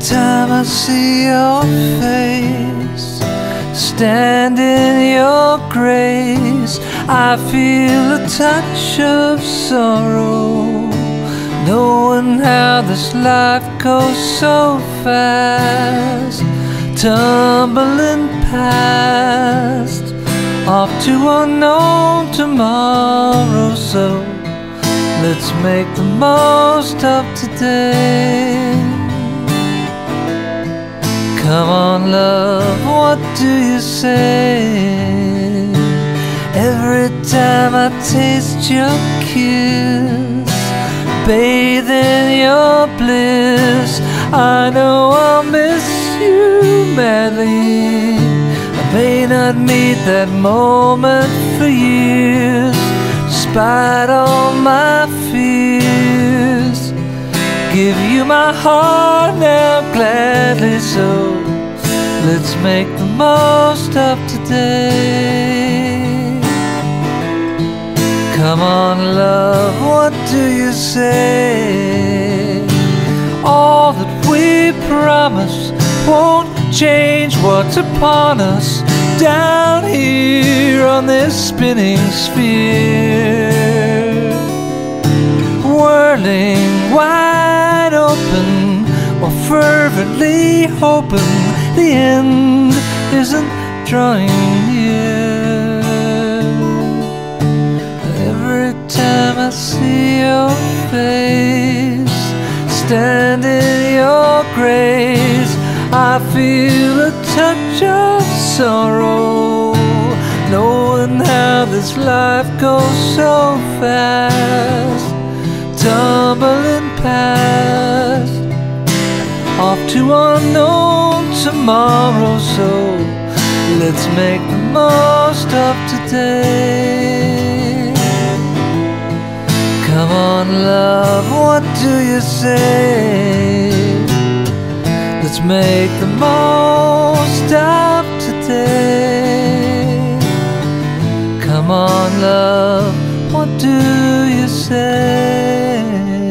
I see your face, stand in your grace, I feel a touch of sorrow, knowing how this life goes so fast, tumbling past, off to unknown tomorrow. So let's make the most of today. Do you say? Every time I taste your kiss, bathe in your bliss, I know I'll miss you madly. I may not meet that moment for years, despite all my fears. Give you my heart now gladly, so let's make the most of today. Come on, love, what do you say? All that we promise won't change what's upon us down here on this spinning sphere. Whirling wide open while fervently hoping the end isn't drawing near. Every time I see your face, stand in your grace, I feel a touch of sorrow, knowing how this life goes so fast, tumbling past, to unknown tomorrow. So let's make the most of today. Come on, love, what do you say? Let's make the most of today. Come on, love, what do you say?